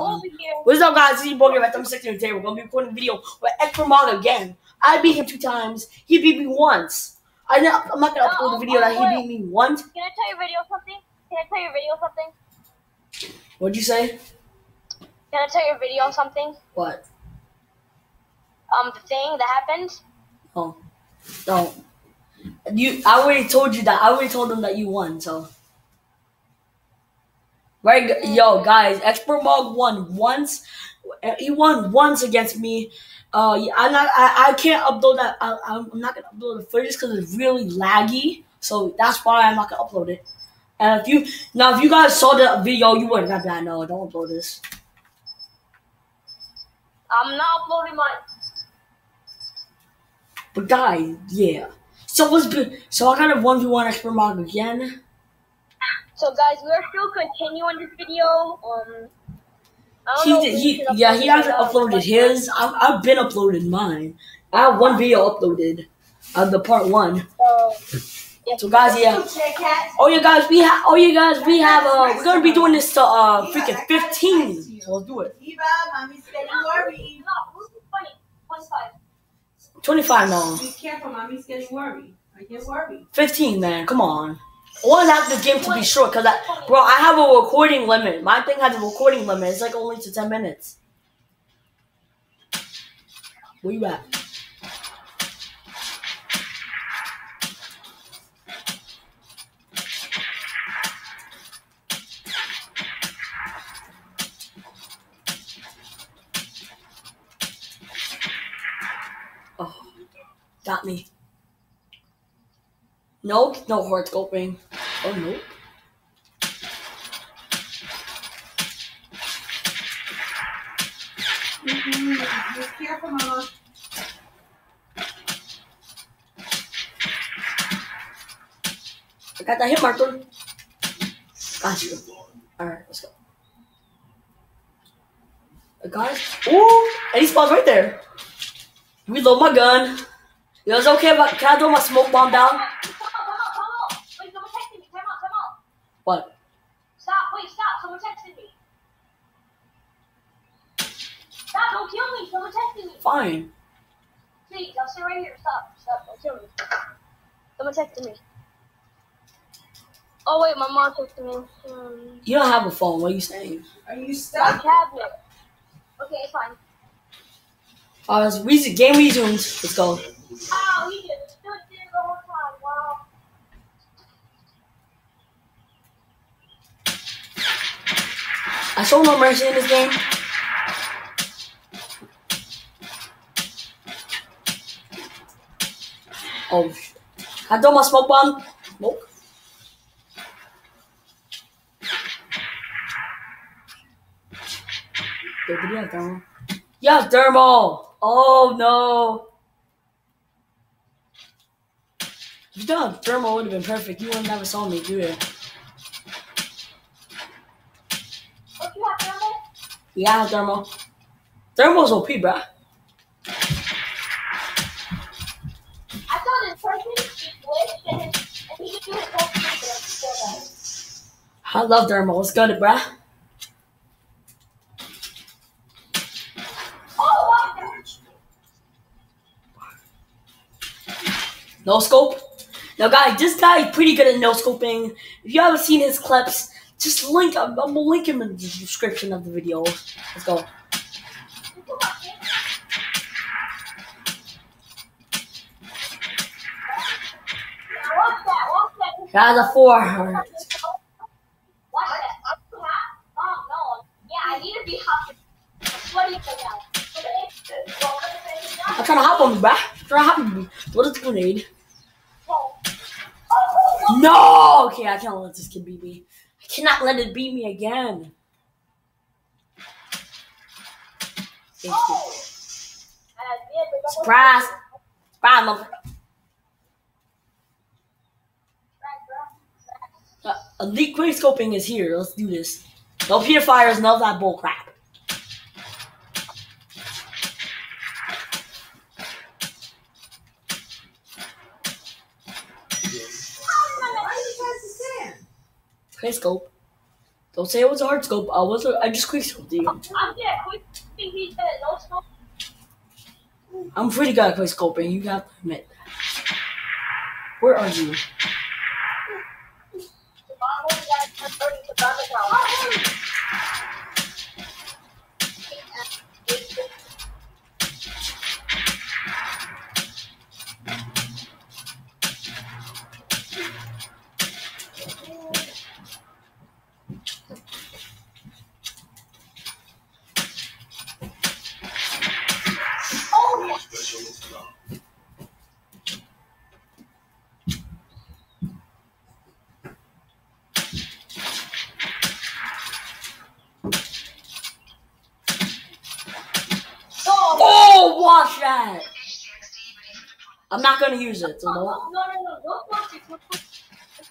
What's up, guys? This is your boy at Thumb 16 today. We're gonna be recording a video with Mog again. I beat him two times. He beat me once. I know, I'm not gonna upload the video that he beat me once. Can I tell your video something? Can I tell your video something? What'd you say? Can I tell your video something? What? Um, the thing that happened. Oh, don't. You. I already told you that. I already told them that you won. So. Right, yo, guys, Xpert Mog won once. He won once against me. Uh, yeah, I'm not. I, I can't upload that. I, I'm not gonna upload the footage because it's really laggy. So that's why I'm not gonna upload it. And if you now, if you guys saw the video, you wouldn't have been. No, don't upload this. I'm not uploading mine. But guys, yeah. So what's good? So I got a one v one Xpert Mog again. So guys, we're still continuing this video. Um, I don't He know did. if He yeah. He hasn't uploaded but- his. I've, I've been uploading mine. I have one video uploaded, uh, the part one. So, yeah. So guys, yeah. Oh yeah, guys, we have. Oh yeah, guys, we have. Uh, we're gonna be doing this to uh freaking fifteen. So let's do it. Eva, mommy's getting worried. No, who's the funny? What's five? Twenty five now. Be careful, mommy's getting worried. I get worried. Fifteen, man. Come on. I want to have this game to be short, cause I, bro, I have a recording limit. My thing has a recording limit. It's like only to ten minutes. Where you at? Oh, got me. Nope, no hard scoping. Oh nope. Mm-hmm. Be careful, mama. I got that hit marker. Got you. Alright, let's go. The guys. Ooh! And he spawns right there. Reload my gun. Yo, it's okay, but can I throw my smoke bomb down? Time out, time out, time out. Wait, someone texted me. Time out, time out. What? Stop, wait, stop. Someone texted me. Stop, don't kill me. Someone texted me. Fine. Please, I'll sit right here. Stop, stop, don't kill me. Someone texted me. Oh, wait, my mom texted me. Hmm. You don't have a phone. What are you saying? Are you stuck? My stuck? cabinet. Okay, it's fine. Uh, it's reason, game resumes. Let's go. Oh, he just stood there the whole time. Wow. I show no mercy in this game. Oh, I throw my smoke bomb? Nope. Did he have thermal? Yes, thermal! Oh no! If you done thermal would have been perfect. You would have never saw me do it. What you have thermal? Yeah, thermal. Thermal's OP, bruh. I saw this person, he glitched and, his, and he could do his whole thing, but I'm still dead. I love thermal. It's good, bruh. Oh? No scope. Now, guys, this guy is pretty good at no scoping. If you haven't seen his clips, just link. I'm, I'm gonna link him in the description of the video. Let's go. What's that? What's that? Guys, a four. Oh, now. I'm trying to hop on me, bruh. I'm trying to hop on me. What is the grenade? No. Okay, I can't let this kid beat me. Cannot let it beat me again. Thank you. Surprise. Surprise, motherfucker. Uh, elite quick scoping is here. Let's do this. No fires, no that bull crap. Scope. Don't say it was a hard scope. I was. A, I just quick scoped you. Yeah, quick thing he said, no smoke. I'm pretty good at quick scoping. You have to admit. Where are you? The bottom one got a 30 to the ground. Oh, oh. Oh, watch that! I'm not gonna use it. So No, no. no, no, no, no smoke, no smoke. It's.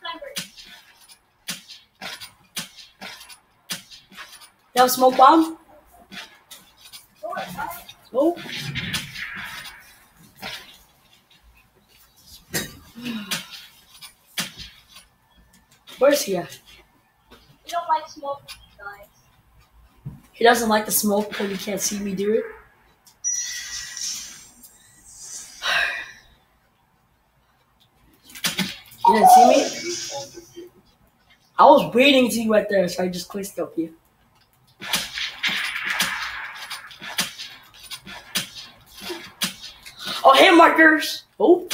You have smoke bomb? Go ahead, go ahead. No. Where's he at? We don't like smoke, guys. He doesn't like the smoke because he can't see me do it. You didn't see me? I was waiting to you right there, so I just clicked up you. Oh, hit markers! Oh!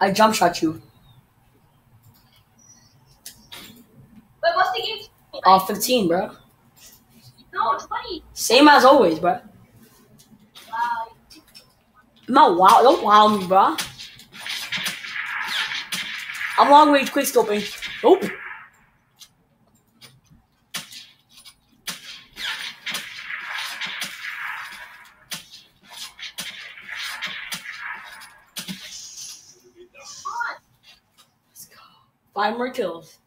I jump shot you. Wait, what's the game? Uh, 15, bro. No, 20. Same as always, bro. Wow. No, wow, don't wow me, bro. I'm long range quick scoping. Nope. Five more kills.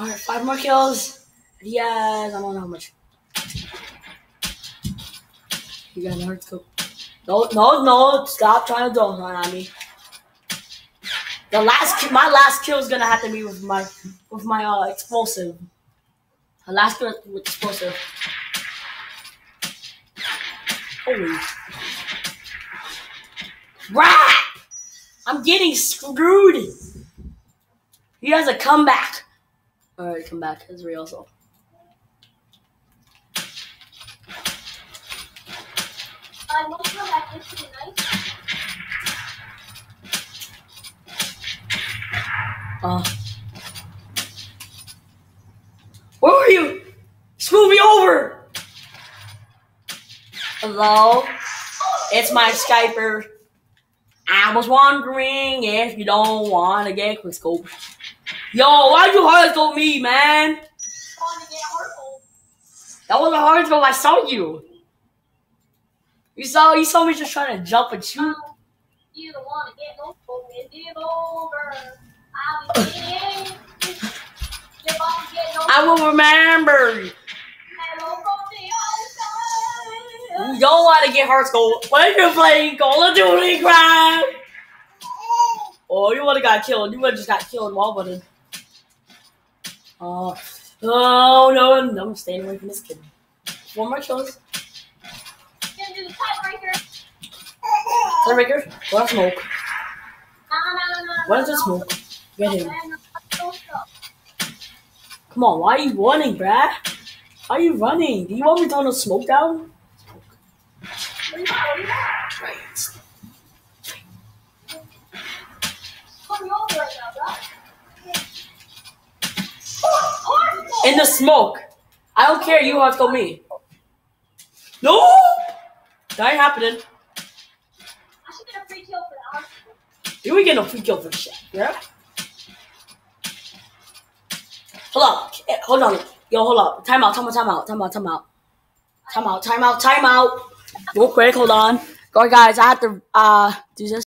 Alright, five more kills. Yes, I don't know how much. You got a hard scope. No, no, no, stop trying to dunk on me. The last, my last kill is gonna have to be with my, with my uh explosive. The last kill with explosive. Holy crap! I'm getting screwed. He has a comeback. Alright, come back. It's real so. I want to have this pretty nice. Uh. Where are you? Smooth me over! Hello? It's my Skyper. I was wondering if you don't want to get quick scope. Yo, why'd you hard scope me, man? Hurtful. That wasn't scope. I saw you. You saw you saw me just trying to jump and shoot. You don't want to get no it over. I remember. The outside. You don't want to get hard scope when you're playing Call of Duty, crap. Oh, you would have got killed. You would have just got killed while button. Oh, oh no, no, I'm staying away from this kid. One more kills. Gonna do the tiebreaker. Tiebreaker. What a smoke. No, no, no. What is no, smoke? Get him. Man, no, no. Come on, why are you running, bruh? Why are you running? Do you want me to turn a smoke down? What In the smoke. I don't care. You have to go me. No. That ain't happening. I should get a free kill for that. You ain't getting no free kill for shit, yeah? Hold on. Eh, Hold on. Yo, hold up. Time out, time out, time out, time out, time out. Time out, time out, time out. Real quick, hold on. Go guys, I have to uh do this.